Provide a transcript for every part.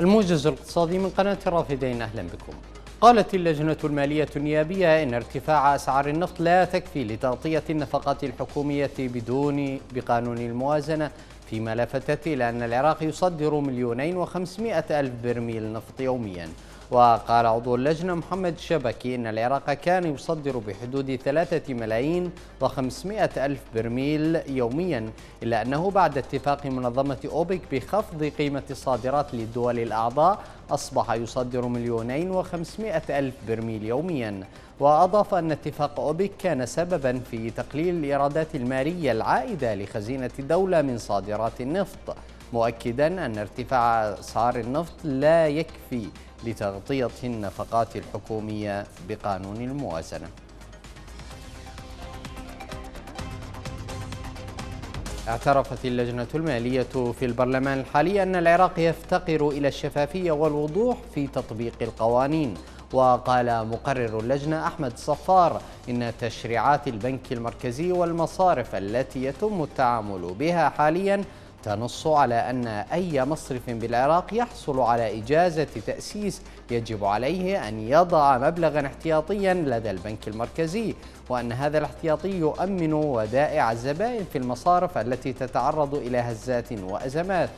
الموجز الاقتصادي من قناة الرافدين أهلا بكم. قالت اللجنة المالية النيابية إن ارتفاع أسعار النفط لا تكفي لتغطية النفقات الحكومية بدون بقانون الموازنة فيما لفتت إلى أن العراق يصدر مليونين وخمسمائة ألف برميل نفط يومياً. وقال عضو اللجنة محمد شبكي إن العراق كان يصدر بحدود ثلاثة ملايين وخمسمائة ألف برميل يوميا إلا أنه بعد اتفاق منظمة أوبك بخفض قيمة الصادرات للدول الأعضاء أصبح يصدر مليونين وخمسمائة ألف برميل يوميا. وأضاف أن اتفاق أوبك كان سببا في تقليل الإيرادات المالية العائدة لخزينة الدولة من صادرات النفط مؤكدا أن ارتفاع أسعار النفط لا يكفي لتغطية النفقات الحكومية بقانون الموازنة. اعترفت اللجنة المالية في البرلمان الحالي أن العراق يفتقر إلى الشفافية والوضوح في تطبيق القوانين. وقال مقرر اللجنة أحمد صفار إن تشريعات البنك المركزي والمصارف التي يتم التعامل بها حالياً تنص على أن أي مصرف بالعراق يحصل على إجازة تأسيس يجب عليه أن يضع مبلغا احتياطيا لدى البنك المركزي وأن هذا الاحتياطي يؤمن ودائع الزبائن في المصارف التي تتعرض إلى هزات وأزمات.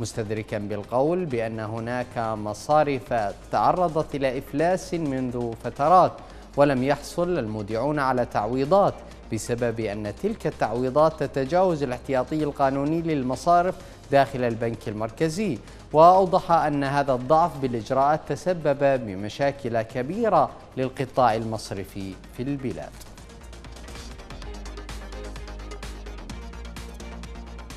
مستدركا بالقول بأن هناك مصارف تعرضت إلى إفلاس منذ فترات ولم يحصل المودعون على تعويضات بسبب أن تلك التعويضات تتجاوز الاحتياطي القانوني للمصارف داخل البنك المركزي. وأوضح أن هذا الضعف بالإجراءات تسبب بمشاكل كبيرة للقطاع المصرفي في البلاد.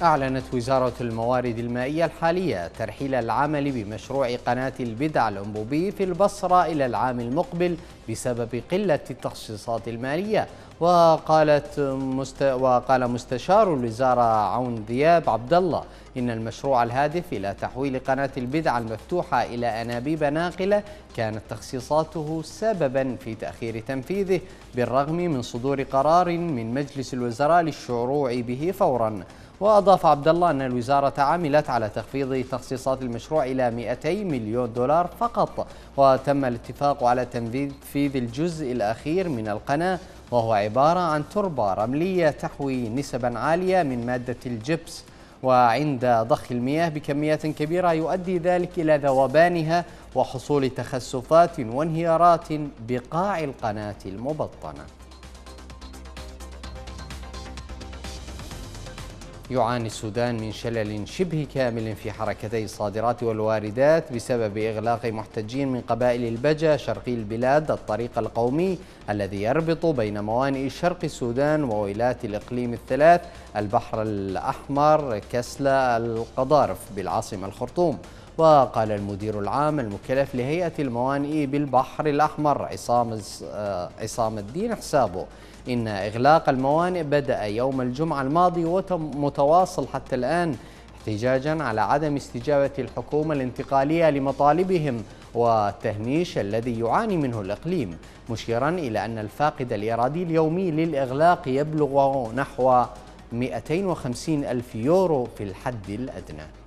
أعلنت وزارة الموارد المائية الحالية ترحيل العمل بمشروع قناة البدع الأنبوبي في البصرة إلى العام المقبل بسبب قلة التخصيصات المالية. وقالت مست... وقال مستشار الوزارة عون ذياب عبد الله إن المشروع الهادف إلى تحويل قناة البدع المفتوحة إلى أنابيب ناقلة كانت تخصيصاته سببا في تأخير تنفيذه بالرغم من صدور قرار من مجلس الوزراء للشروع به فورا. وأضاف عبد الله أن الوزارة عملت على تخفيض تخصيصات المشروع إلى 200 مليون دولار فقط وتم الاتفاق على تنفيذ الجزء الأخير من القناة وهو عبارة عن تربة رملية تحوي نسبا عالية من مادة الجبس وعند ضخ المياه بكميات كبيرة يؤدي ذلك إلى ذوبانها وحصول تخسفات وانهيارات بقاع القناة المبطنة. يعاني السودان من شلل شبه كامل في حركتي الصادرات والواردات بسبب إغلاق محتجين من قبائل البجا شرقي البلاد الطريق القومي الذي يربط بين موانئ شرق السودان وولايات الإقليم الثلاث البحر الأحمر كسلة القضارف بالعاصمة الخرطوم. وقال المدير العام المكلف لهيئة الموانئ بالبحر الأحمر عصام آه، عصام الدين حسابه. إن إغلاق الموانئ بدأ يوم الجمعة الماضي ومتواصل حتى الآن احتجاجا على عدم استجابة الحكومة الانتقالية لمطالبهم والتهميش الذي يعاني منه الإقليم مشيرا إلى أن الفاقد الإيرادي اليومي للإغلاق يبلغ نحو 250 ألف يورو في الحد الأدنى.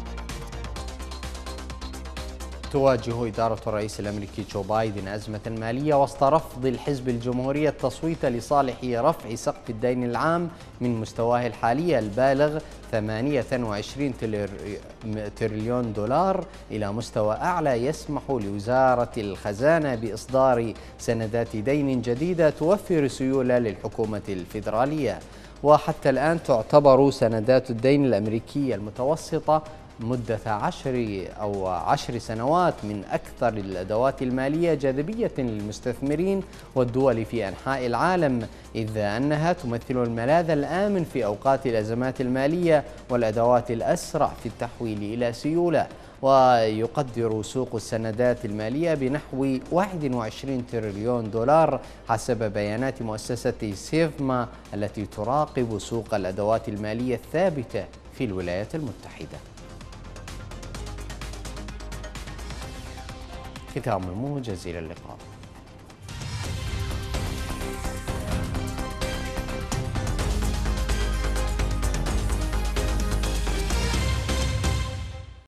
تواجه إدارة الرئيس الأمريكي جو بايدن أزمة مالية وسط رفض الحزب الجمهوري التصويت لصالح رفع سقف الدين العام من مستواه الحالي البالغ 28 تريليون دولار إلى مستوى أعلى يسمح لوزارة الخزانة بإصدار سندات دين جديدة توفر سيولة للحكومة الفيدرالية. وحتى الآن تعتبر سندات الدين الأمريكية المتوسطة مدة عشر أو عشر سنوات من أكثر الأدوات المالية جاذبية للمستثمرين والدول في أنحاء العالم إذ أنها تمثل الملاذ الآمن في أوقات الأزمات المالية والأدوات الأسرع في التحويل إلى سيولة ويقدر سوق السندات المالية بنحو 21 تريليون دولار حسب بيانات مؤسسة سيفما التي تراقب سوق الأدوات المالية الثابتة في الولايات المتحدة. ختام الموجز إلى اللقاء.